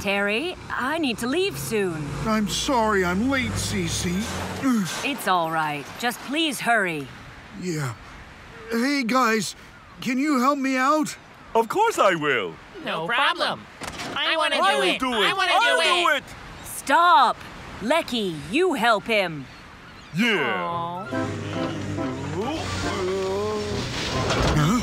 Terry, I need to leave soon. I'm sorry I'm late, Cece. It's all right. Just please hurry. Yeah. Hey, guys, can you help me out? Of course I will. No problem. I want to do it. I'll it. do it. I want to I'll do it. Stop! Lecky, you help him. Yeah. Yeah.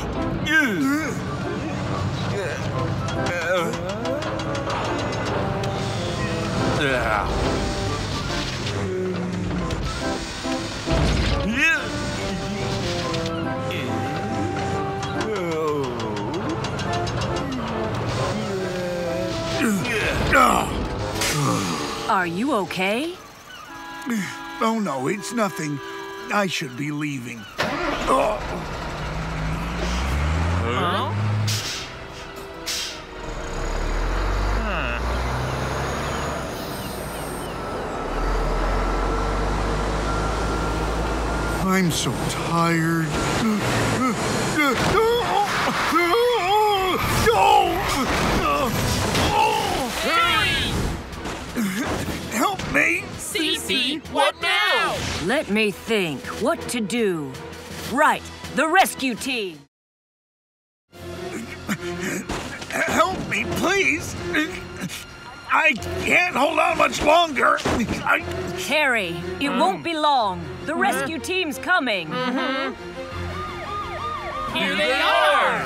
Are you okay? Oh, no, it's nothing. I should be leaving. Huh? I'm so tired. Help me! Cece, what now? Let me think what to do. Right, the rescue team. Help me, please! I can't hold on much longer. I, Terry, it won't be long. The mm-hmm. rescue team's coming. Mm-hmm. Here they are!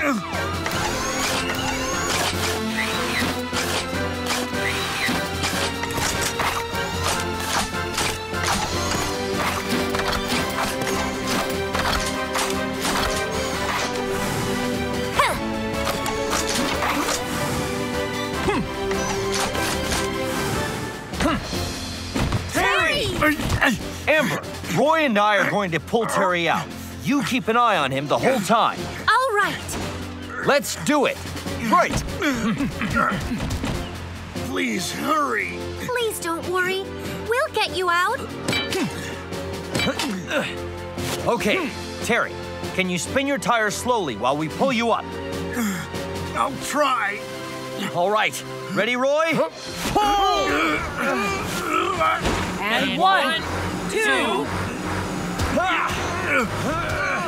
Terry! Amber, Roy and I are going to pull Terry out. You keep an eye on him the whole time. All right. Let's do it. Right. please hurry. Please don't worry. We'll get you out. Okay, Terry, can you spin your tires slowly while we pull you up? I'll try. All right. Ready, Roy? Uh, uh, uh, And one, two.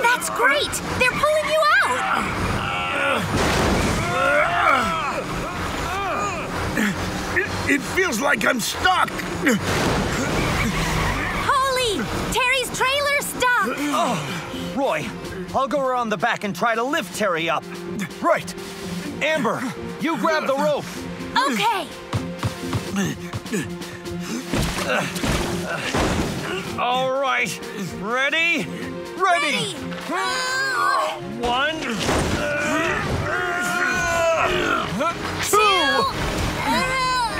That's great. They're pulling you out. It, it feels like I'm stuck. Helly! Terry's trailer's stuck. Oh, Roy, I'll go around the back and try to lift Terry up. Right. Amber, you grab the rope. Okay. All right. Ready? Ready. One. Two.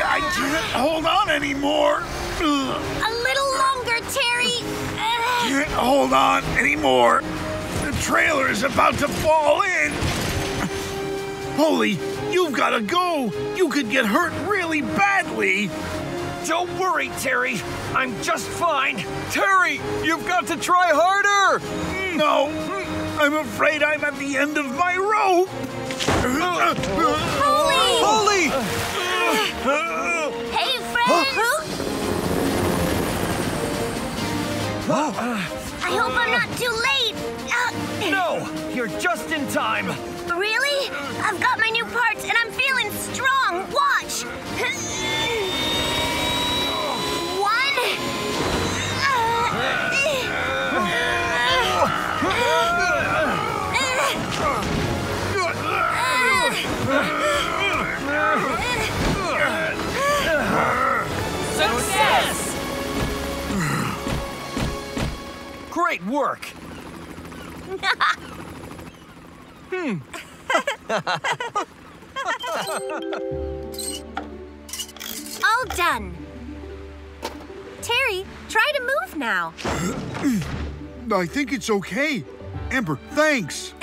I can't hold on anymore. A little longer, Terry. Can't hold on anymore. The trailer is about to fall in. Helly, you've got to go. You could get hurt really badly. Don't worry, Terry. I'm just fine. Terry, you've got to try harder. No, I'm afraid I'm at the end of my rope. Helly! Helly! Hey, Fred. I hope I'm not too late. Uh, No, you're just in time. really? I've got my new parts and I'm feeling Success! Great work. hmm. All done. Terry, try to move now. I think it's okay. Amber, thanks.